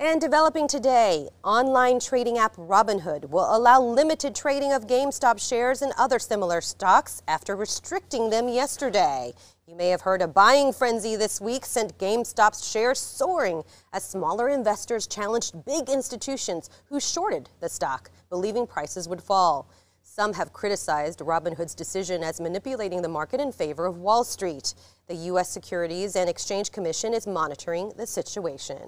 And developing today, online trading app Robinhood will allow limited trading of GameStop shares and other similar stocks after restricting them yesterday. You may have heard a buying frenzy this week sent GameStop's shares soaring as smaller investors challenged big institutions who shorted the stock, believing prices would fall. Some have criticized Robinhood's decision as manipulating the market in favor of Wall Street. The U.S. Securities and Exchange Commission is monitoring the situation.